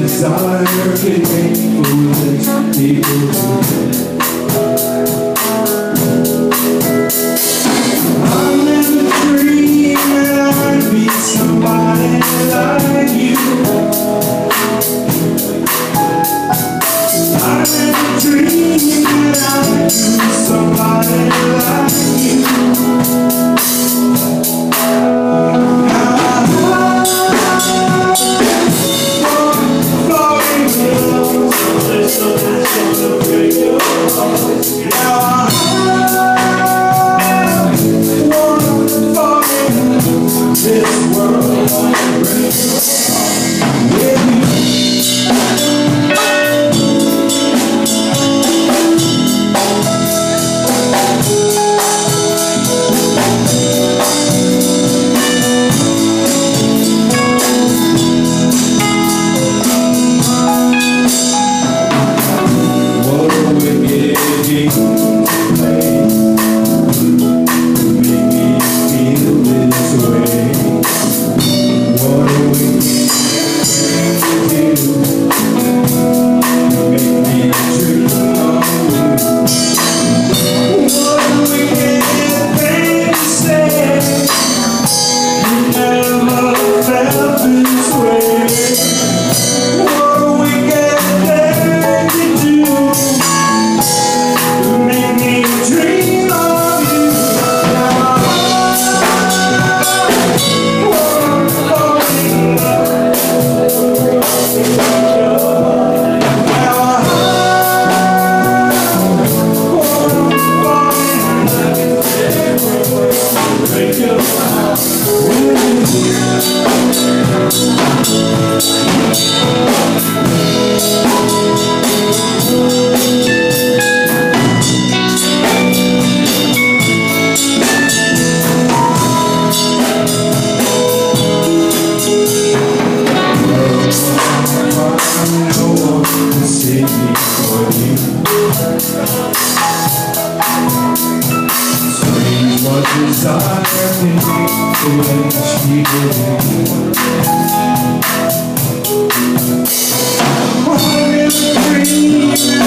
desire can make foolish people do I never dreamed Música Ooh. Desire me, can foolish people Wanna dream